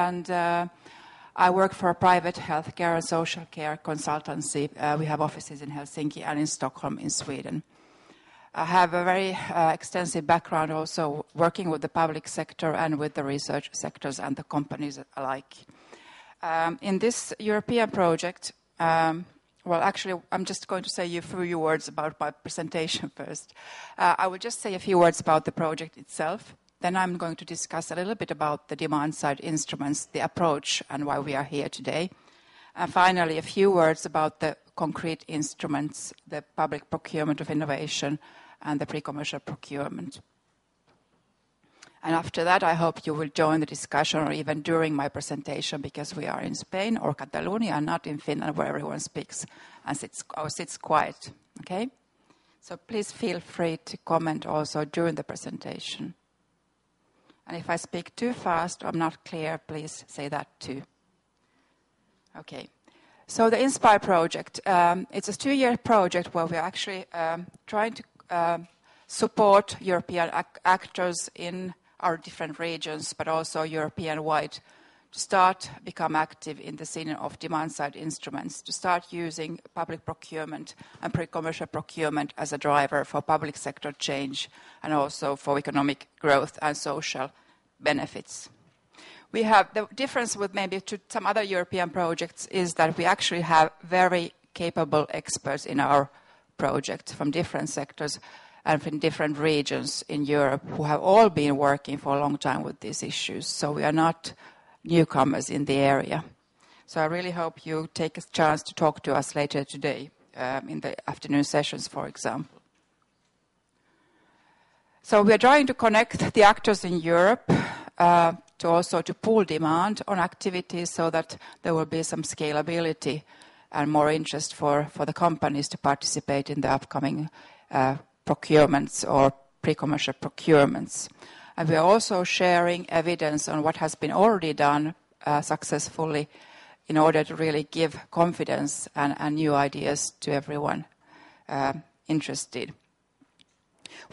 and uh, I work for a private healthcare and social care consultancy. Uh, we have offices in Helsinki and in Stockholm in Sweden. I have a very uh, extensive background also working with the public sector and with the research sectors and the companies alike. Um, in this European project, um, well, actually, I'm just going to say a few words about my presentation first. Uh, I will just say a few words about the project itself. Then I'm going to discuss a little bit about the demand side instruments, the approach, and why we are here today. And finally, a few words about the concrete instruments, the public procurement of innovation, and the pre-commercial procurement. And after that, I hope you will join the discussion or even during my presentation because we are in Spain or Catalonia and not in Finland where everyone speaks and sits, or sits quiet. Okay? So please feel free to comment also during the presentation. And if I speak too fast or I'm not clear, please say that too. Okay. So the Inspire project, um, it's a two-year project where we're actually um, trying to um, support European ac actors in our different regions, but also European-wide, to start become active in the scene of demand-side instruments, to start using public procurement and pre-commercial procurement as a driver for public sector change and also for economic growth and social benefits. We have the difference with maybe to some other European projects is that we actually have very capable experts in our project from different sectors and from different regions in Europe who have all been working for a long time with these issues. So we are not newcomers in the area. So I really hope you take a chance to talk to us later today um, in the afternoon sessions, for example. So we are trying to connect the actors in Europe uh, to also to pool demand on activities so that there will be some scalability and more interest for, for the companies to participate in the upcoming uh, procurements or pre-commercial procurements. And we are also sharing evidence on what has been already done uh, successfully in order to really give confidence and, and new ideas to everyone uh, interested.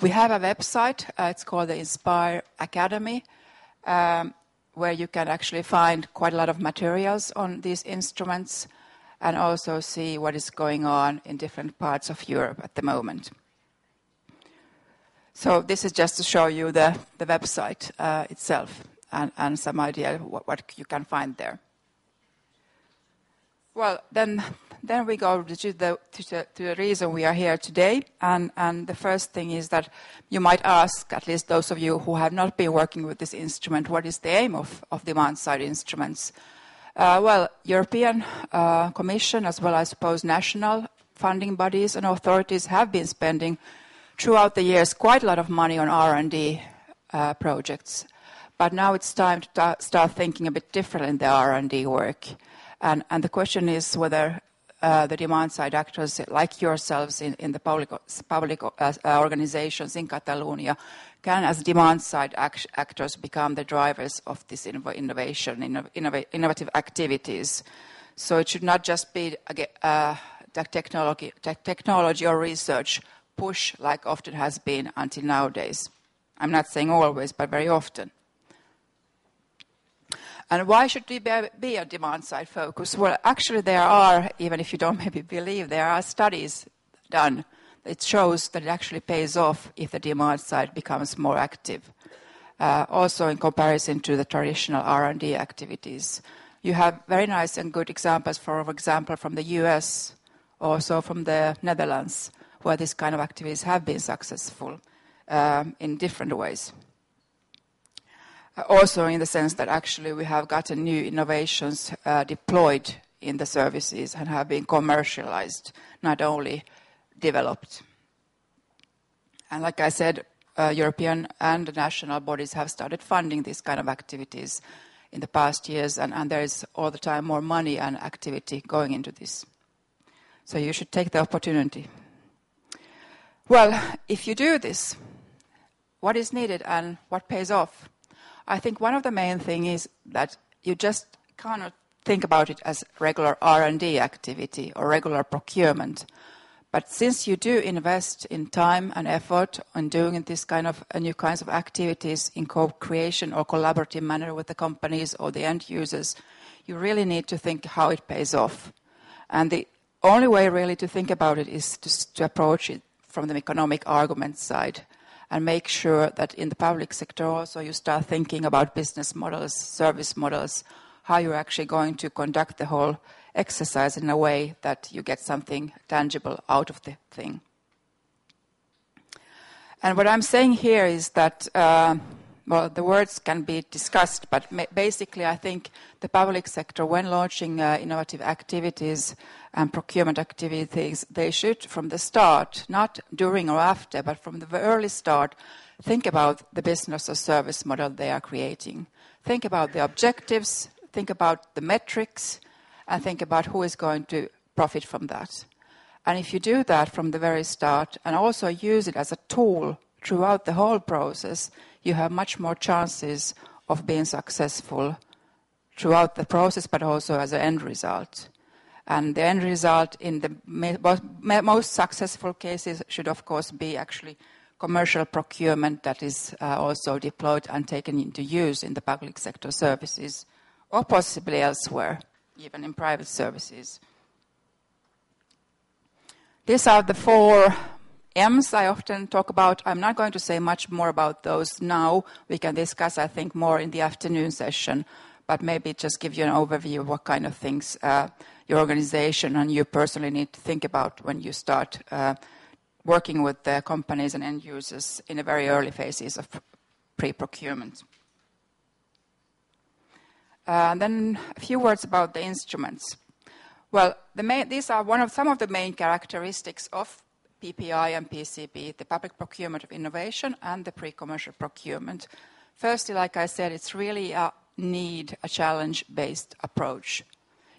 We have a website. Uh, it's called the Inspire Academy, um, where you can actually find quite a lot of materials on these instruments and also see what is going on in different parts of Europe at the moment. So this is just to show you the, the website uh, itself and, and some idea what, what you can find there. Well, then, then we go to the, to the, to the reason we are here today. And, and the first thing is that you might ask, at least those of you who have not been working with this instrument, what is the aim of, of demand-side instruments? Uh, well, European uh, Commission, as well as, I suppose, national funding bodies and authorities have been spending throughout the years quite a lot of money on R&D uh, projects. But now it's time to start thinking a bit differently in the R&D work. And, and the question is whether uh, the demand side actors like yourselves in, the public, public uh, organizations in Catalonia can, as demand side act actors, become the drivers of this innovation, innov innovative activities. So it should not just be uh, technology, technology or research push like often has been until nowadays. I'm not saying always, but very often. And why should we be a demand side focus? Well, actually, there are, even if you don't maybe believe, there are studies done. It shows that it actually pays off if the demand side becomes more active. Uh, also, in comparison to the traditional R&D activities, you have very nice and good examples. For example, from the U.S., also from the Netherlands, where this kind of activities have been successful um, in different ways. Also, in the sense that actually we have gotten new innovations uh, deployed in the services and have been commercialized, not only developed. And like I said, uh, European and national bodies have started funding these kind of activities in the past years, and, and there is all the time more money and activity going into this. So you should take the opportunity. Well, if you do this, what is needed and what pays off? I think one of the main things is that you just cannot think about it as regular R&D activity or regular procurement, But since you do invest in time and effort on doing this kind of uh, new kinds of activities in co-creation or collaborative manner with the companies or the end users, you really need to think how it pays off. And the only way really to think about it is to, to approach it from the economic argument side and make sure that in the public sector also you start thinking about business models, service models, how you're actually going to conduct the whole exercise in a way that you get something tangible out of the thing. And what I'm saying here is that, uh, well, the words can be discussed, but basically, I think the public sector, when launching uh, innovative activities and procurement activities, they should, from the start, not during or after, but from the early start, think about the business or service model they are creating. Think about the objectives, think about the metrics, and think about who is going to profit from that. And if you do that from the very start and also use it as a tool throughout the whole process, you have much more chances of being successful throughout the process, but also as an end result. And the end result in the most successful cases should, of course, be actually commercial procurement that is uh, also deployed and taken into use in the public sector services or possibly elsewhere even in private services. These are the four M's I often talk about. I'm not going to say much more about those now. We can discuss, I think, more in the afternoon session, but maybe just give you an overview of what kind of things uh, your organization and you personally need to think about when you start uh, working with the companies and end users in the very early phases of pre procurement. Uh, then a few words about the instruments. Well, the main, these are one of some of the main characteristics of PPI and PCP, the public procurement of innovation and the pre-commercial procurement. Firstly, like I said, it's really a need, a challenge-based approach.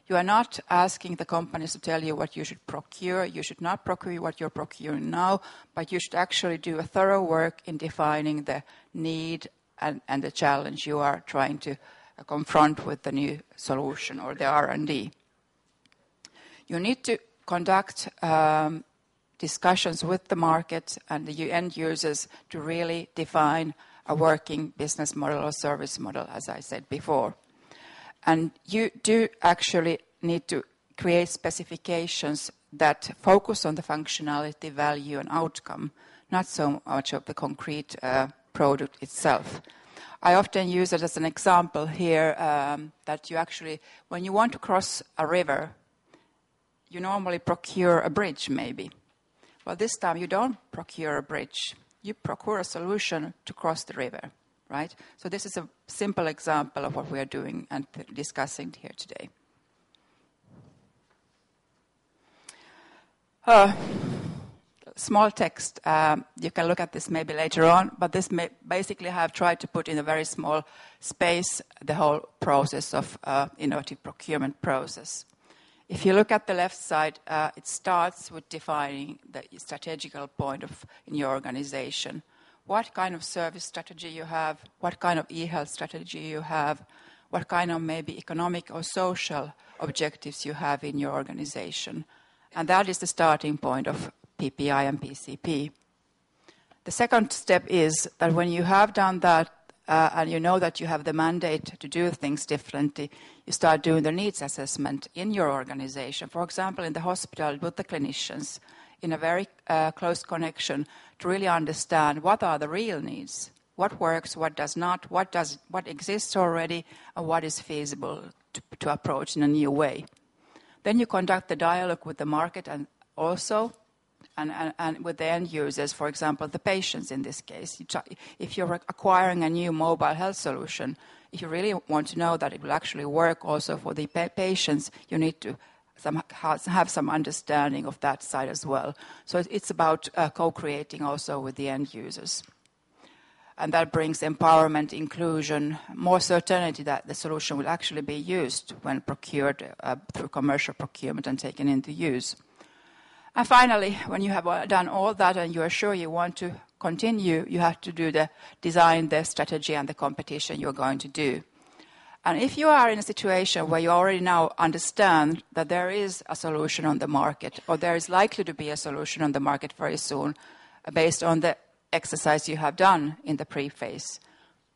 You are not asking the companies to tell you what you should procure. You should not procure what you're procuring now, but you should actually do a thorough work in defining the need and, and the challenge you are trying to confront with the new solution or the R&D. You need to conduct um, discussions with the market and the end users to really define a working business model or service model, as I said before. And you do actually need to create specifications that focus on the functionality, value, and outcome, not so much of the concrete uh, product itself. I often use it as an example here um, that you actually, when you want to cross a river, you normally procure a bridge, maybe. Well, this time you don't procure a bridge, you procure a solution to cross the river, right? So, this is a simple example of what we are doing and discussing here today. Uh, small text. Um, you can look at this maybe later on, but this may basically have tried to put in a very small space the whole process of uh, innovative procurement process. If you look at the left side, uh, it starts with defining the strategical point of in your organization. What kind of service strategy you have, what kind of e-health strategy you have, what kind of maybe economic or social objectives you have in your organization. And that is the starting point of PPI and PCP. The second step is that when you have done that uh, and you know that you have the mandate to do things differently, you start doing the needs assessment in your organization. For example, in the hospital with the clinicians, in a very uh, close connection to really understand what are the real needs, what works, what does not, what does what exists already, and what is feasible to, to approach in a new way. Then you conduct the dialogue with the market and also and, and, and, with the end users, for example, the patients in this case. if you're acquiring a new mobile health solution, if you really want to know that it will actually work also for the patients, you need to some, have some understanding of that side as well. So it's about uh, co-creating also with the end users. And that brings empowerment, inclusion, more certainty that the solution will actually be used when procured uh, through commercial procurement and taken into use. And finally, when you have uh, done all that and you are sure you want to continue, you have to do the design, the strategy, and the competition you're going to do. And if you are in a situation where you already now understand that there is a solution on the market, or there is likely to be a solution on the market very soon, uh, based on the exercise you have done in the pre-phase,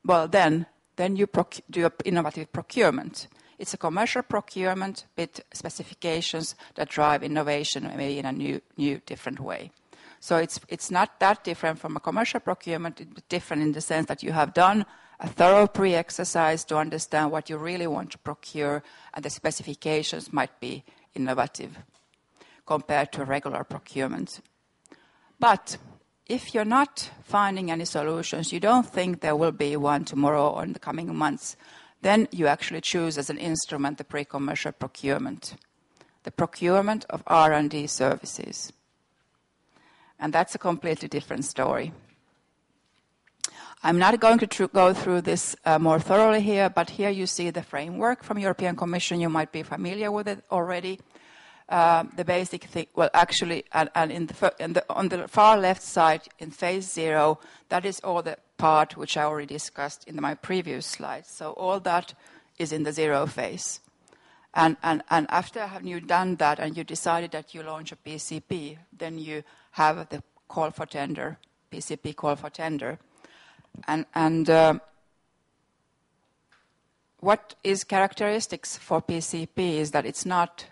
well, then, then you do innovative procurement. It's a commercial procurement with specifications that drive innovation maybe in a new, new different way. So it's, not that different from a commercial procurement, it's different in the sense that you have done a thorough pre-exercise to understand what you really want to procure, and the specifications might be innovative compared to regular procurement. But if you're not finding any solutions, you don't think there will be one tomorrow or in the coming months, then you actually choose as an instrument the pre-commercial procurement, the procurement of R&D services. And that's a completely different story. I'm not going to go through this uh, more thoroughly here, but here you see the framework from European Commission. You might be familiar with it already. Uh, the basic thing, well, actually, and, and in the, the, on the far left side in phase zero, that is all the part which I already discussed in my previous slides. So all that is in the zero phase. And, and, and after you've done that and you decided that you launch a PCP, then you have the call for tender, PCP call for tender. And, and uh, what is characteristics for PCP is that it's not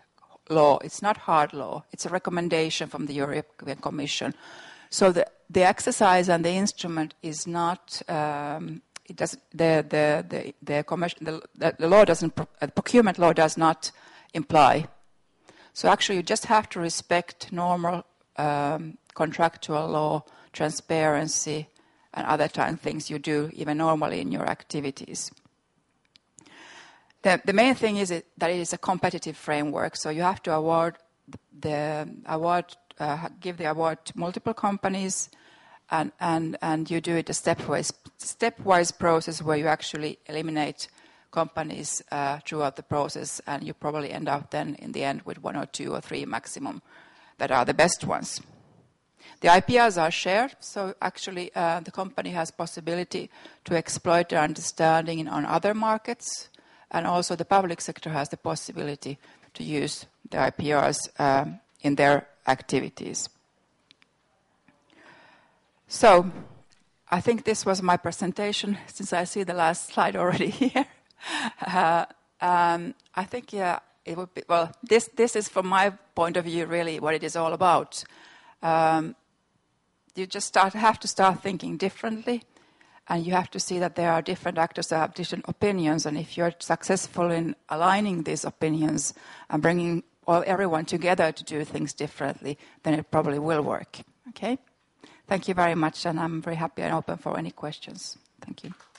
law. It's not hard law. It's a recommendation from the European Commission. So the, the exercise and the instrument is not. Um, it does the the the the, commercial, the, the law doesn't uh, procurement law does not imply. So actually, you just have to respect normal um, contractual law, transparency, and other time things you do even normally in your activities. The, the main thing is it, that it is a competitive framework, so you have to award the award, uh, give the award to multiple companies, and, and, and you do it a stepwise, stepwise process where you actually eliminate companies uh, throughout the process, and you probably end up then in the end with one or two or three maximum that are the best ones. The IPRs are shared, so actually uh, the company has possibility to exploit their understanding on other markets and also the public sector has the possibility to use the IPRs um, in their activities. So I think this was my presentation, since I see the last slide already here. Uh, um, I think, yeah, it would be, well, this, this is from my point of view really what it is all about. Um, you just start, have to start thinking differently and you have to see that there are different actors that have different opinions and if you're successful in aligning these opinions and bringing all, everyone together to do things differently then it probably will work okay thank you very much and i'm very happy and open for any questions. Thank you